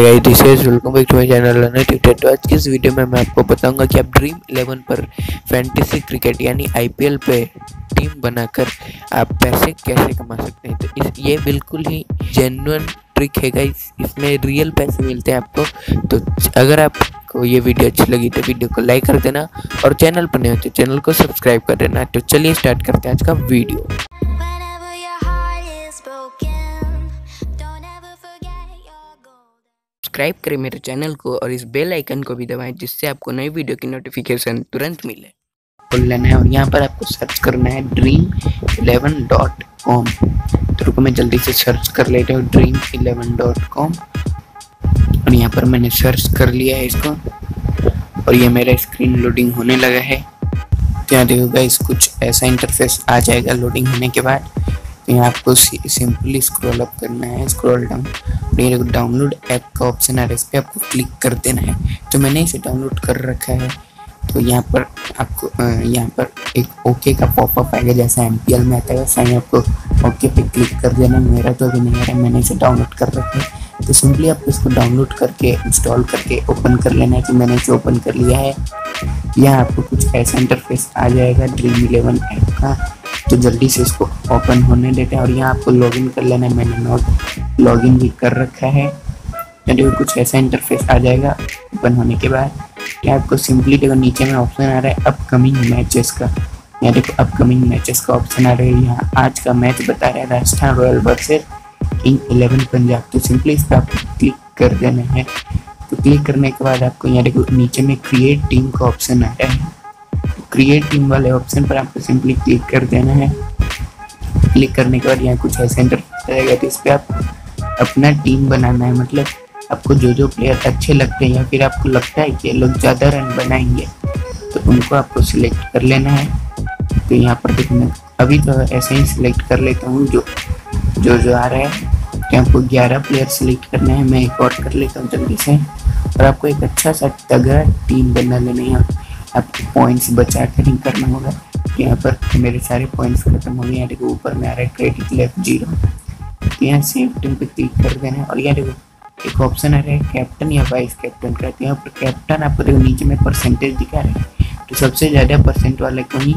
Welcome back to my channel आज इस video में मैं आपको बताऊँगा कि आप ड्रीम 11 पर फैंटेसी क्रिकेट यानी आईपीएल पे टीम बनाकर आप पैसे कैसे कमा सकते हैं? तो इस, ये बिल्कुल ही जेन्युइन ट्रिक है इसमें रियल पैसे मिलते हैं आपको. तो अगर आपको ये वीडियो अच्छी लगी तो वीडियो को लाइक कर देना और चैनल पर नहीं हो तो चैनल को सब्सक्राइब कर देना. तो चलिए स्टार्ट करते हैं आज का वीडियो सब्सक्राइब करें मेरे चैनल को और इस बेल आइकन को भी दबाएँ, जिससे आपको नई वीडियो की नोटिफिकेशन तुरंत मिले। खोल लेना है और यहाँ पर आपको सर्च करना है ड्रीम इलेवन डॉट कॉम तो रुको, मैं जल्दी से सर्च कर लेता हूँ ड्रीम इलेवन डॉट कॉम और यहाँ पर मैंने सर्च कर लिया है इसको। और ये मेरा स्क्रीन लोडिंग होने लगा है। तो यहाँ देखो गाइस कुछ ऐसा इंटरफेस आ जाएगा लोडिंग होने के बाद। यहाँ आपको सिंपली स्क्रॉल अप करना है स्क्रॉल डाउन और ये डाउनलोड ऐप का ऑप्शन आ रहा है, इस पर आपको क्लिक कर देना है। तो मैंने इसे डाउनलोड कर रखा है। तो यहाँ पर आपको यहाँ पर एक ओके का पॉपअप आएगा, जैसा एम में आता है, वैसा ही आपको ओके पे क्लिक कर देना। मेरा तो अभी नहीं आ रहा मैंने इसे डाउनलोड कर रखा है। तो सिंपली आपको इसको डाउनलोड करके इंस्टॉल करके ओपन कर लेना है कि मैंने इसे ओपन कर लिया है। यहाँ आपको कुछ ऐसा इंटरफेस आ जाएगा ड्रीम इलेवन ऐप का। तो जल्दी से इसको ओपन होने देते हैं और यहाँ आपको लॉगिन कर लेना है। मैंने नोट लॉगिन भी कर रखा है। देखो कुछ ऐसा इंटरफेस आ जाएगा ओपन होने के बाद। यहाँ आपको सिंपली देखो, नीचे में ऑप्शन आ रहा है अपकमिंग मैचेस का। यहाँ देखो अपकमिंग मैचेस का ऑप्शन आ रहा है। यहाँ आज का मैच बता रहा है Rajasthan Royal versus King Eleven Punjab. तो सिंपली इस पर आपको क्लिक कर देना है। तो क्लिक करने के बाद आपको यहाँ देखो नीचे में क्रिएट टीम का ऑप्शन आ रहा है। क्रिएट टीम वाले ऑप्शन पर आपको सिंपली क्लिक कर देना है। क्लिक करने के बाद यहाँ कुछ ऐसा इंटरफेस आएगा तो इस पर आप अपना टीम बनाना है। मतलब आपको जो जो प्लेयर अच्छे लगते हैं या फिर आपको लगता है कि लोग ज़्यादा रन बनाएँगे तो उनको आपको सिलेक्ट कर लेना है। तो यहाँ पर देखो मैं अभी तो ऐसे ही सिलेक्ट कर लेता हूँ जो जो जो आ रहा है। कि आपको 11 प्लेयर सिलेक्ट करना है, मैं एक और कर लेता हूँ जल्दी से। और आपको एक अच्छा सा तगड़ा टीम बना लेना है आपको पॉइंट्स बचा कर ही करना होगा। यहाँ पर मेरे सारे पॉइंट्स खत्म हो गए यहाँ देखो ऊपर में आ रहा है क्रेडिट लेफ़्ट ज़ीरो तो यहाँ सेव टीम पे क्लिक कर देना है। और यहाँ देखो, एक ऑप्शन आ रहा है कैप्टन या वाइस कैप्टन का। तो यहाँ पर कैप्टन आपको देखो नीचे में परसेंटेज दिखा रहा है। तो सबसे ज़्यादा परसेंट वाले को ही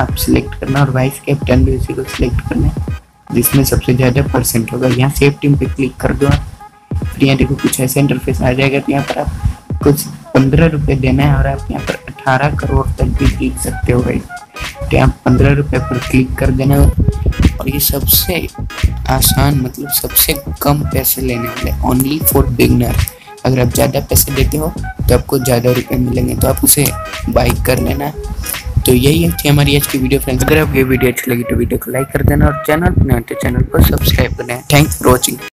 आप सिलेक्ट करना और वाइस कैप्टन भी उसी को सिलेक्ट करना है। जिसमें सबसे ज़्यादा परसेंट होगा। यहाँ सेव टीम पे क्लिक कर दो फिर यहाँ देखो कुछ ऐसा इंटरफेस आ जाएगा। तो यहाँ पर आप कुछ पंद्रह रुपये देना है और आप यहाँ पर अठारह करोड़ तक भी जीत सकते हो भाई। तो यहाँ पंद्रह रुपये पर क्लिक कर देना और ये सबसे आसान मतलब सबसे कम पैसे लेने वाले ओनली फॉर बिगनर अगर आप ज़्यादा पैसे देते हो तो आपको ज़्यादा रुपए मिलेंगे। तो आप उसे बाई कर लेना। तो यही थी हमारी आज की वीडियो फ्रेंड्स अगर आपको ये वीडियो अच्छी लगी तो वीडियो को लाइक कर देना और चैनल पर नए तो चैनल को सब्सक्राइब करना थैंक्स फॉर वॉचिंग